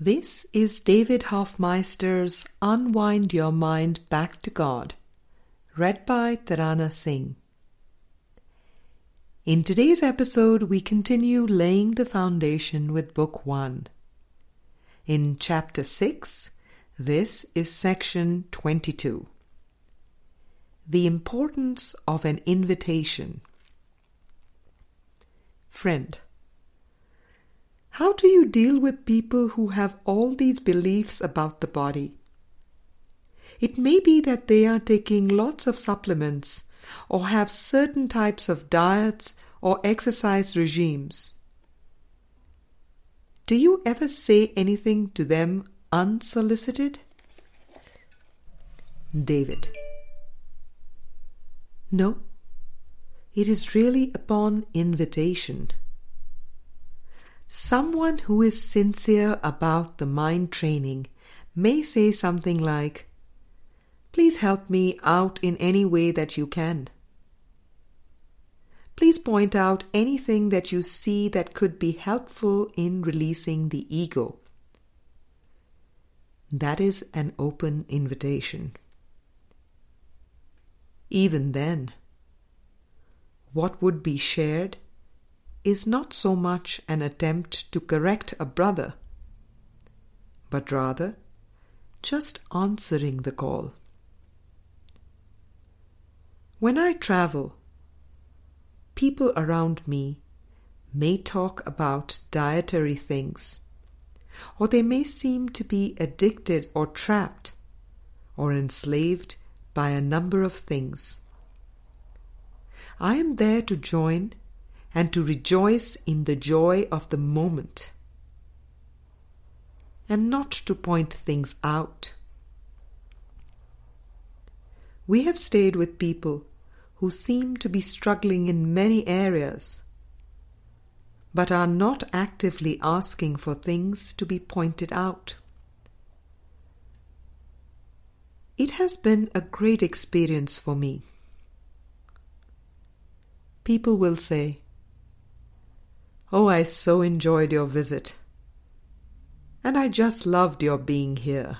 This is David Hoffmeister's Unwind Your Mind Back to God, read by Tarana Singh. In today's episode, we continue laying the foundation with Book 1. In Chapter 6, this is Section 22. The Importance of an Invitation. Friend, how do you deal with people who have all these beliefs about the body? It may be that they are taking lots of supplements or have certain types of diets or exercise regimes. Do you ever say anything to them unsolicited? David. No, it is really upon invitation. Someone who is sincere about the mind training may say something like, Please help me out in any way that you can. Please point out anything that you see that could be helpful in releasing the ego. That is an open invitation. Even then, what would be shared is not so much an attempt to correct a brother, but rather just answering the call. When I travel, people around me may talk about dietary things, or they may seem to be addicted or trapped or enslaved by a number of things. I am there to join and to rejoice in the joy of the moment, and not to point things out. We have stayed with people who seem to be struggling in many areas, but are not actively asking for things to be pointed out. It has been a great experience for me. People will say, Oh, I so enjoyed your visit. And I just loved your being here.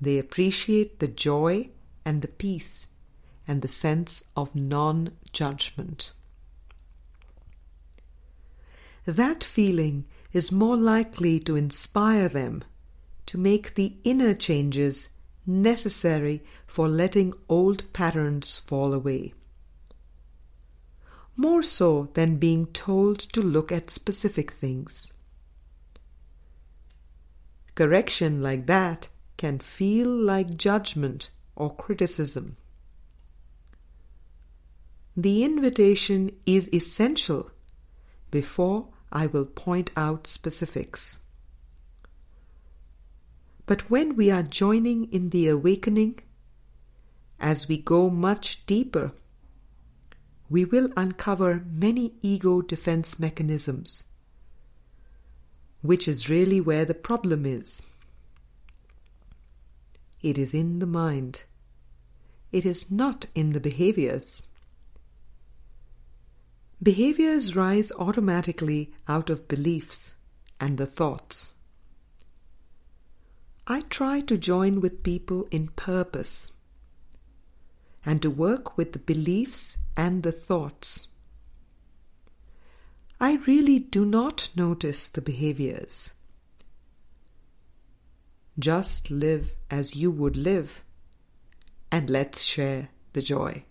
They appreciate the joy and the peace and the sense of non judgment. That feeling is more likely to inspire them to make the inner changes necessary for letting old patterns fall away more so than being told to look at specific things. Correction like that can feel like judgment or criticism. The invitation is essential before I will point out specifics. But when we are joining in the awakening, as we go much deeper we will uncover many ego defense mechanisms, which is really where the problem is. It is in the mind. It is not in the behaviors. Behaviors rise automatically out of beliefs and the thoughts. I try to join with people in purpose and to work with the beliefs and the thoughts. I really do not notice the behaviors. Just live as you would live, and let's share the joy.